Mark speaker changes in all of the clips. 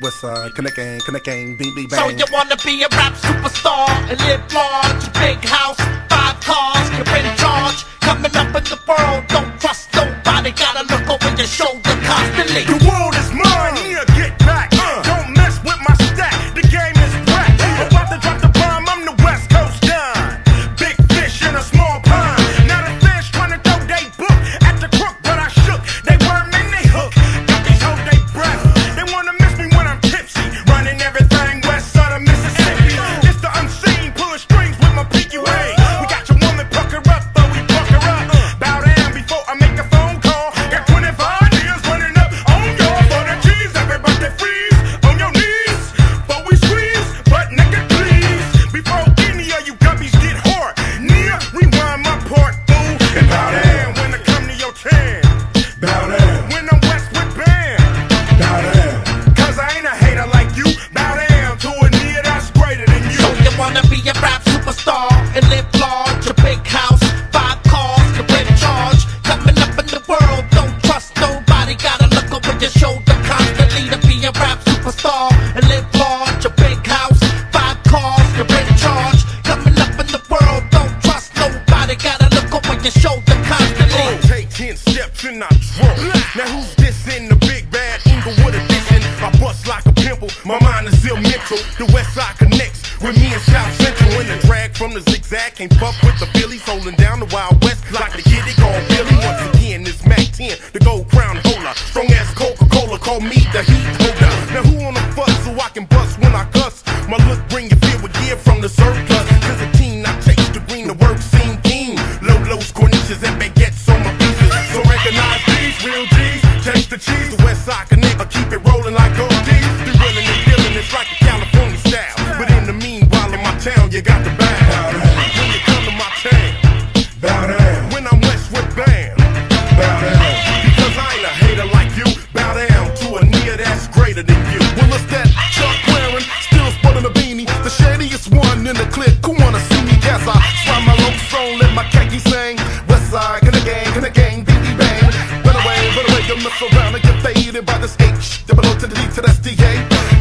Speaker 1: What's uh, connect gang, connect gang, bing, bing,
Speaker 2: So you wanna be a rap superstar and live large, big house, five cars, you're in charge. Coming up in the world, don't trust nobody, gotta look over your shoulder constantly. Superstar and live large, a big house, five cars, in charge. Coming up in the world, don't trust nobody, gotta look over your shoulder constantly to be a rap superstar and live large, a big house, five cars, in charge. Coming up in the world, don't trust nobody, gotta look over your shoulder constantly.
Speaker 3: Oh, take 10 steps and I drunk. Now who's this in the big bad Inglewood edition? I bust like a pimple, my mind is ill mental. The west side connects with me and South from the zigzag can't fuck with the Phillies. Holding down the Wild West like the kid they call Billy. Once again, this Mack 10, the gold crown holder. Strong as Coca-Cola, call me the heat holder. Now who on the fuss so I can bust when I cuss? My look bring you fear with gear from the surplus. Cause a teen, I chase the green, the work seem keen. Low lows, corniches, and baguettes on my pieces. So recognize these real G's. Change the cheese, in the
Speaker 4: clip. Who wanna see me? Yes, I swam my low song, let my khaki sing. West side, the gang, the gang, BB bang. Run away, run away, you mess around and get faded by this H. Double O to the D to the SDA.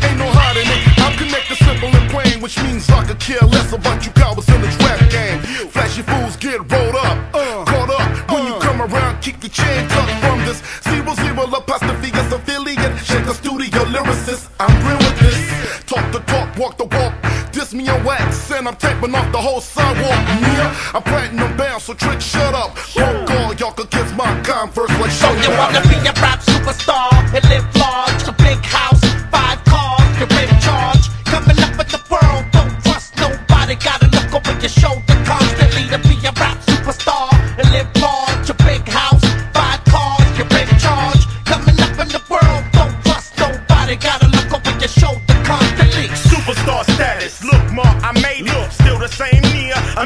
Speaker 4: Ain't no hiding it. I'm connected, simple and plain, which means I could care less about you cowards in the trap game. Flashy fools get rolled up, uh, caught up. When you uh. come around, kick your chain I'm taping off the whole sidewalk. Yeah, I'm platinum bound, so trick, shut up. Punk all y'all could kiss my converse like
Speaker 2: So you wanna be a rap superstar and live large,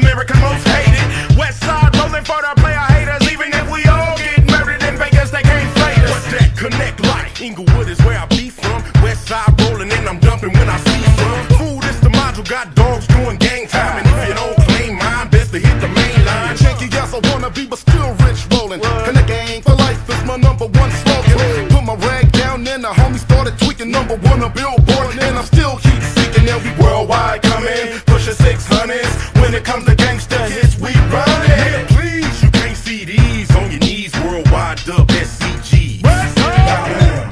Speaker 3: year. American most hated. West side rolling for the player haters. Even if we all get murdered in Vegas, they can't play us. What's that connect like? Inglewood is where I be from. West side rolling and I'm dumping when I see some. Food is the module. Got dogs doing gang time. And if you don't claim mine, best to hit the main line.
Speaker 4: Shanky, yes, I wanna be, but still rich rolling. Connect gang for life is my number one slogan. Put my rag down, then the homie started tweaking. Number one on Billboard,
Speaker 3: we run it. Please, you can't see these on your knees. Worldwide dub SCG. Bow down.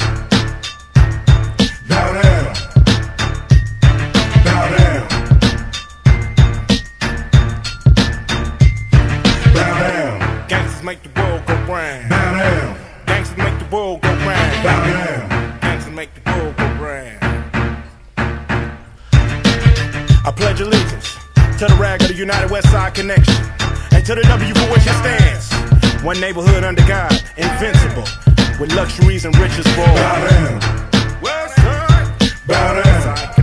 Speaker 3: Bow down. Bow down. Bow down. Gangsters make the world go round. Bow down. Gangsters make the world go round. Bow down. Gangsters make the world go round. I pledge allegiance to the rag of the United West Side Connection and to the W for which it stands. One neighborhood under God, invincible, with luxuries and riches for all. Bow down. West Side. Bow down.